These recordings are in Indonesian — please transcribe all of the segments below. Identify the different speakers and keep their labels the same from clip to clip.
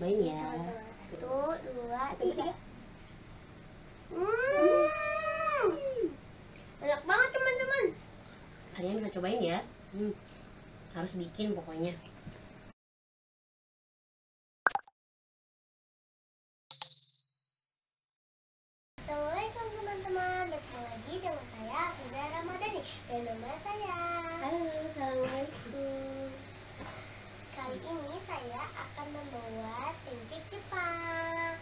Speaker 1: cobain ya
Speaker 2: Satu, dua, tiga.
Speaker 1: Hmm.
Speaker 2: Enak banget teman-teman.
Speaker 1: kalian bisa cobain ya hmm. harus bikin pokoknya
Speaker 2: Assalamualaikum teman-teman. Bertemu lagi dengan saya Fiza Ramadhani dan nama saya.
Speaker 1: halo assalamualaikum
Speaker 2: Kali ini saya akan membuat pancake Jepang.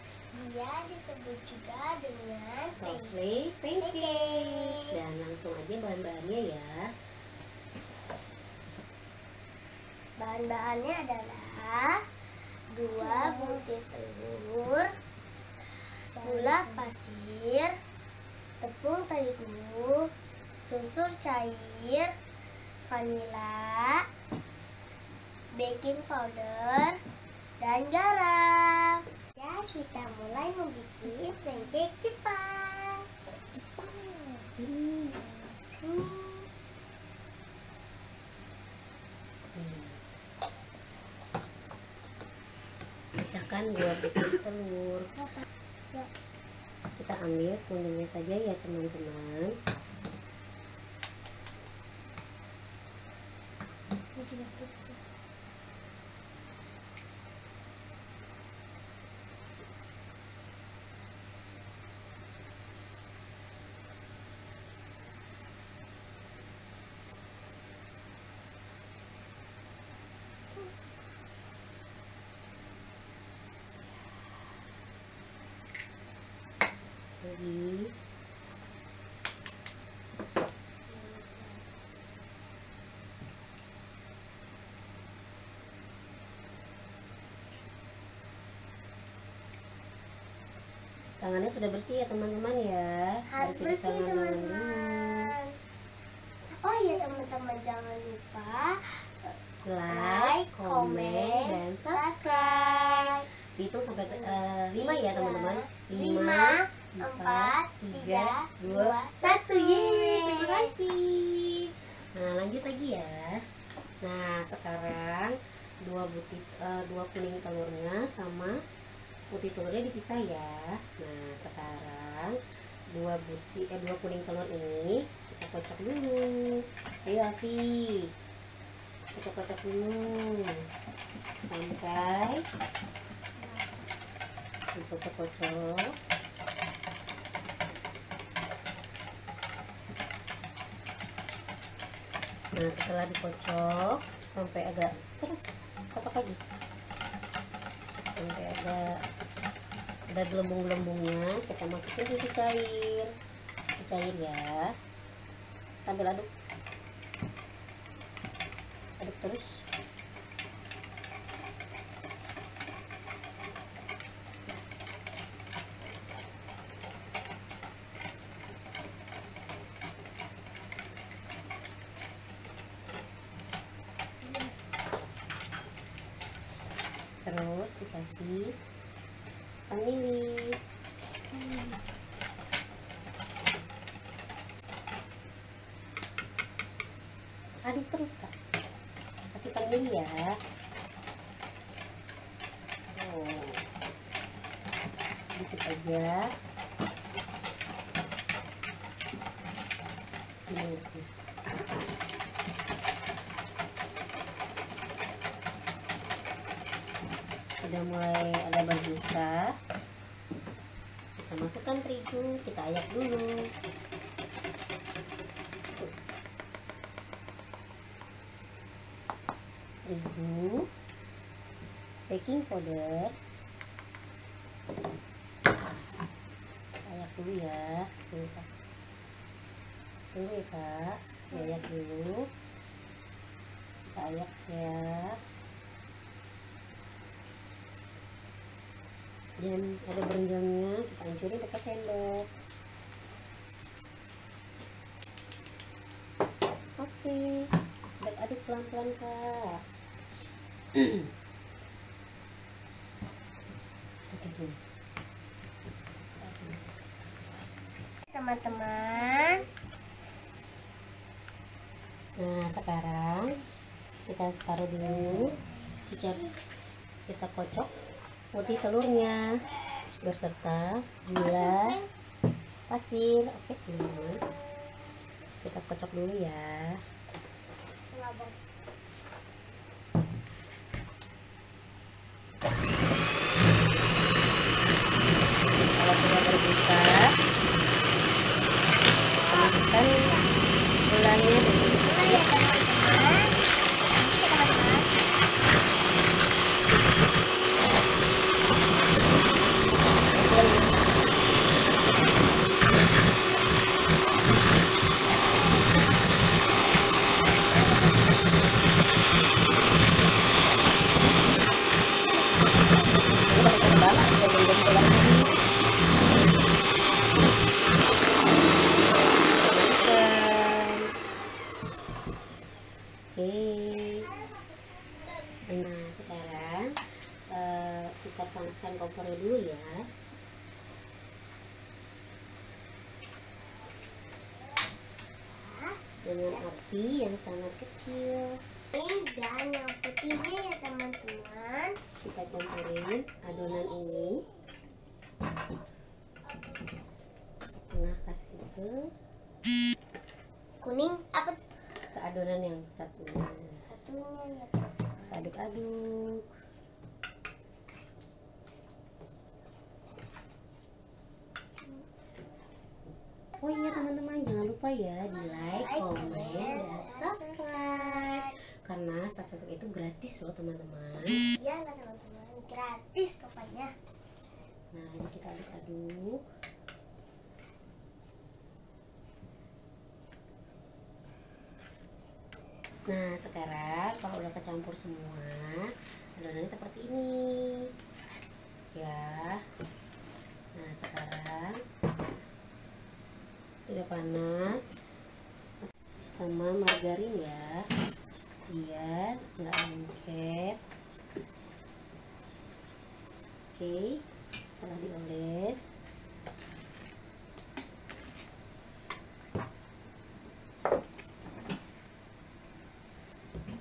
Speaker 2: Dia disebut juga dengan
Speaker 1: souffle pancake. dan langsung aja bahan-bahannya ya.
Speaker 2: Bahan-bahannya adalah dua butir telur, gula pasir, tepung terigu, susu cair, vanila, baking powder, dan garam. Ya, kita mulai membuat pancake Jepang. Jepang.
Speaker 1: sini
Speaker 2: Sini.
Speaker 1: Hmm. pecahkan dua butir telur kita ambil kuningnya saja ya teman-teman
Speaker 2: juga pecah.
Speaker 1: Lagi. Tangannya sudah bersih ya teman-teman ya?
Speaker 2: Harus bersih teman-teman. oh iya teman-teman jangan lupa
Speaker 1: like, komen, dan subscribe. dihitung sampai eh, lima ya teman-teman.
Speaker 2: Lima empat tiga dua satu yeay terima kasih
Speaker 1: Nah lanjut lagi ya. Nah sekarang dua butir eh, dua kuning telurnya sama putih telurnya dipisah ya. Nah sekarang dua butir eh, dua kuning telur ini kita kocok dulu. Ayo Afi, kocok-kocok dulu sampai dikocok-kocok. Nah setelah dikocok sampai agak terus kocok lagi. Sampai agak ada gelembung-gelembungnya kita masukin susu cair. Susu cair ya sambil aduk. Aduk terus terus dikasih vanili aduk terus kak. Kasih vanili ya. Oh. sedikit aja. Ini sudah mulai ada berbusa. Kita masukkan terigu kita ayak dulu. Terigu baking powder. Ayak dulu ya tunggu kak. Tunggu ya kak diayak dulu. Kita ayak ya dan ada berenjangnya kita hancurin pakai sendok. Oke aduk-aduk pelan-pelan kak.
Speaker 2: Teman-teman.
Speaker 1: Nah sekarang kita taruh dulu kita kita kocok putih telurnya. Berserta gula pasir. Oke teman-teman kita kocok dulu ya kalau sudah berbusa masukkan gulanya dulu
Speaker 2: Nah, ya teman-teman. Oke teman-teman.
Speaker 1: Oke. Nah, sekarang eh, kita panaskan kompornya dulu ya. Dengan api yang sangat kecil.
Speaker 2: Ini dan yang putihnya ya teman-teman.
Speaker 1: Kita campurin adonan ini. Setengah kasih ke
Speaker 2: Kuning apa
Speaker 1: ke adonan yang satunya.
Speaker 2: satunya ya.
Speaker 1: Aduk-aduk. Oh iya teman-teman jangan lupa ya di like, komen, dan subscribe karena subscribe itu gratis loh teman-teman.
Speaker 2: Iya lah teman-teman, gratis pokoknya.
Speaker 1: Nah ini kita aduk-aduk. Nah sekarang kalau udah kecampur semua adonannya seperti ini ya. Nah sekarang sudah panas sama margarin ya biar nggak lengket. Oke setelah dioles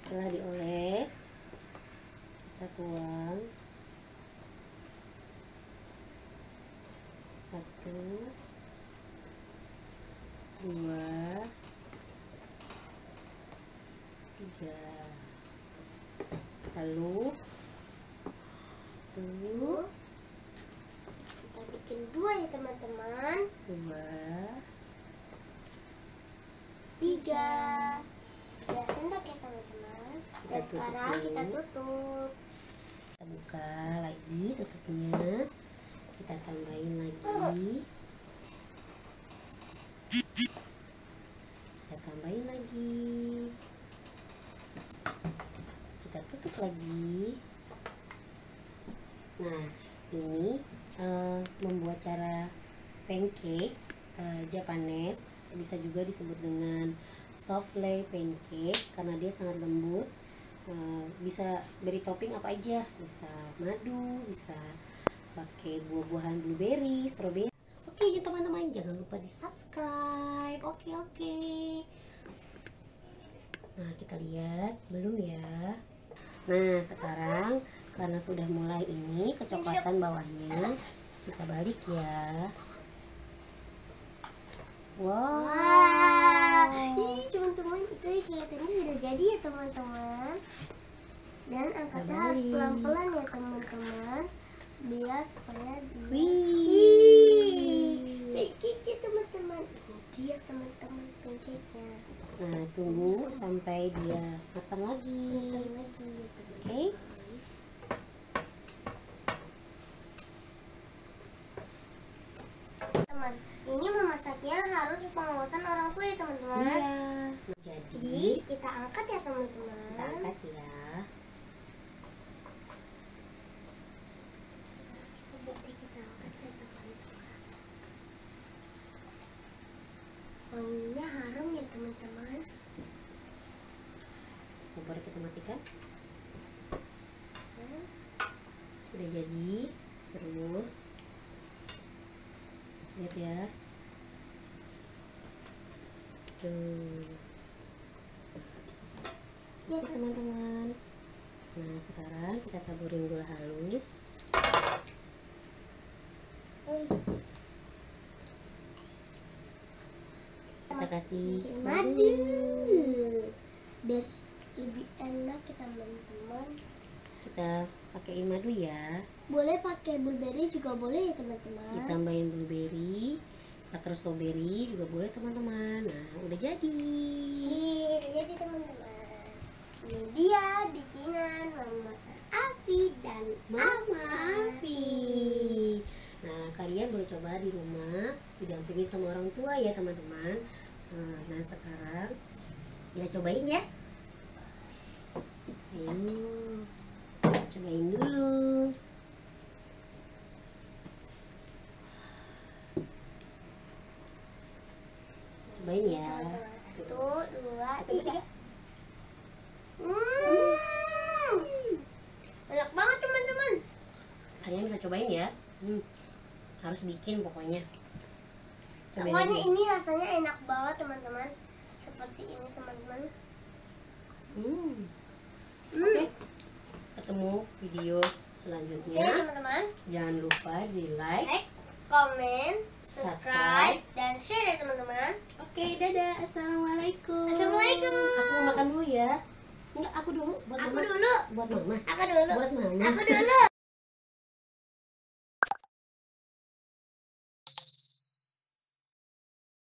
Speaker 1: setelah dioles kita tuang satu dua tiga lalu satu
Speaker 2: Kita bikin dua ya teman-teman.
Speaker 1: dua
Speaker 2: Tiga. Tiga sendok ya teman-teman. Dan sekarang kita tutup.
Speaker 1: kita buka lagi tutupnya kita tambahin lagi lagi. Nah ini eh, membuat cara pancake eh, Japanese. Bisa juga disebut dengan soft lay pancake karena dia sangat lembut. Eh, bisa beri topping apa aja. Bisa madu bisa pakai buah-buahan blueberry strawberry. Oke ya teman-teman. Jangan lupa di subscribe oke oke. Nah kita lihat belum ya nah sekarang karena sudah mulai ini kecoklatan bawahnya kita balik ya wow,
Speaker 2: Wah, ih teman-teman itu kelihatannya sudah jadi ya teman-teman. Dan angkatnya harus pelan-pelan ya teman-teman, biar supaya dia.
Speaker 1: Wih.
Speaker 2: Ih, pancake teman-teman. Ini dia teman-teman pancake-nya.
Speaker 1: Nah, tunggu sampai dia matang lagi.
Speaker 2: Lagi ya teman.
Speaker 1: Oke.
Speaker 2: Teman, ini memasaknya harus pengawasan orang tua ya teman-teman.
Speaker 1: Iya.
Speaker 2: Jadi
Speaker 1: Jadi
Speaker 2: kita angkat ya teman-teman.
Speaker 1: kita angkat ya. lihat ya. Tuh.
Speaker 2: Ya
Speaker 1: teman-teman. Nah sekarang kita taburin gula halus. Kita kasih
Speaker 2: madu. biar lebih enak kita teman-teman
Speaker 1: kita pakein madu ya
Speaker 2: boleh pakai blueberry juga boleh ya teman-teman
Speaker 1: ditambahin blueberry atau strawberry juga boleh teman-teman nah udah jadi
Speaker 2: Nih, udah jadi teman-teman ini dia bikinan mama Afi dan
Speaker 1: Mama Afi. Nah, kalian boleh coba di rumah didampingi sama orang tua ya, teman-teman. Nah, Nah, sekarang kita cobain ya. Ayo. Cobain dulu. Cobain ya.
Speaker 2: satu dua
Speaker 1: tiga.
Speaker 2: Hmm. enak banget teman-teman
Speaker 1: Kalian bisa cobain ya. Hmm. Harus bikin pokoknya. Cobain
Speaker 2: pokoknya
Speaker 1: aja.
Speaker 2: ini rasanya enak banget teman-teman seperti ini teman-teman
Speaker 1: Hmm.
Speaker 2: Hmm.
Speaker 1: Oke. Ketemu video
Speaker 2: Oke
Speaker 1: selanjutnya.
Speaker 2: teman-teman
Speaker 1: Jangan lupa di like.
Speaker 2: like comment subscribe dan share ya teman-teman
Speaker 1: Oke, dadah. Assalamualaikum.
Speaker 2: Assalamualaikum.
Speaker 1: Aku mau makan dulu ya. Enggak, aku dulu buat
Speaker 2: aku
Speaker 1: mama.
Speaker 2: dulu
Speaker 1: Buat mama.
Speaker 2: aku dulu
Speaker 1: Buat mama.
Speaker 2: aku dulu